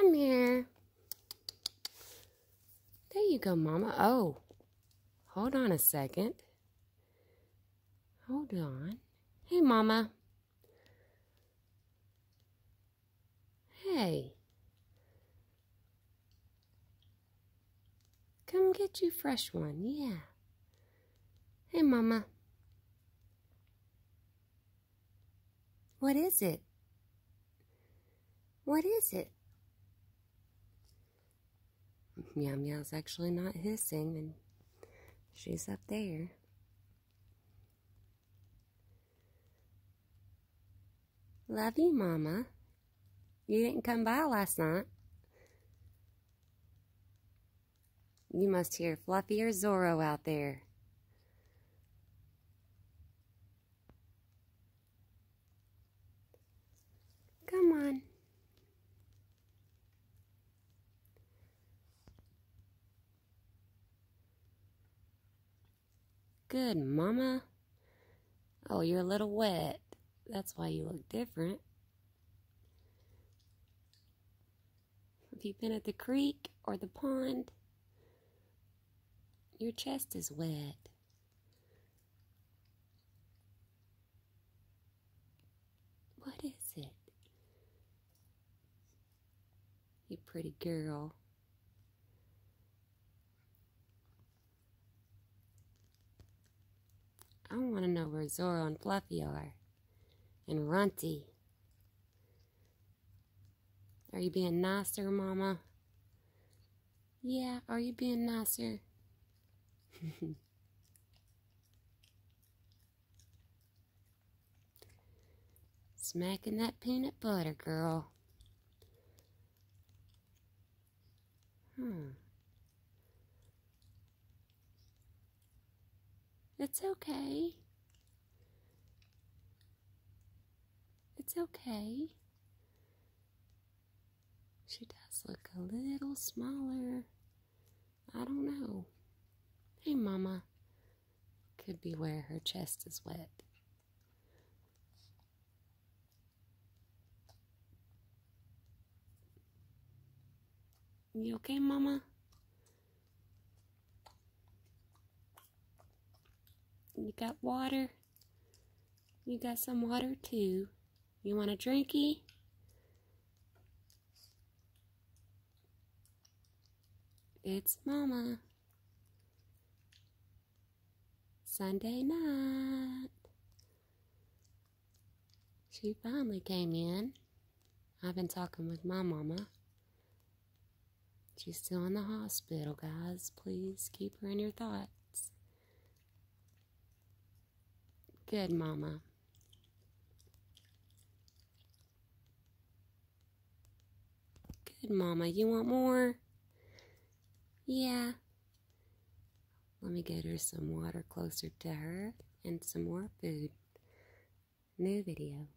Come here. There you go, Mama. Oh, hold on a second. Hold on. Hey, Mama. Hey. Come get you fresh one. Yeah. Hey, Mama. What is it? What is it? Meow Meow's actually not hissing, and she's up there. Love you, Mama. You didn't come by last night. You must hear Fluffy or Zorro out there. Come on. Good, Mama. Oh, you're a little wet. That's why you look different. Have you been at the creek or the pond? Your chest is wet. What is it? You pretty girl. I want to know where Zorro and Fluffy are. And Runty. Are you being nicer, Mama? Yeah, are you being nicer? Smacking that peanut butter, girl. Hmm. It's okay. It's okay. She does look a little smaller. I don't know. Hey, Mama. Could be where her chest is wet. You okay, Mama? You got water? You got some water too. You want a drinky? It's Mama. Sunday night. She finally came in. I've been talking with my mama. She's still in the hospital, guys. Please keep her in your thoughts. Good, Mama. Good, Mama. You want more? Yeah. Let me get her some water closer to her and some more food. New video.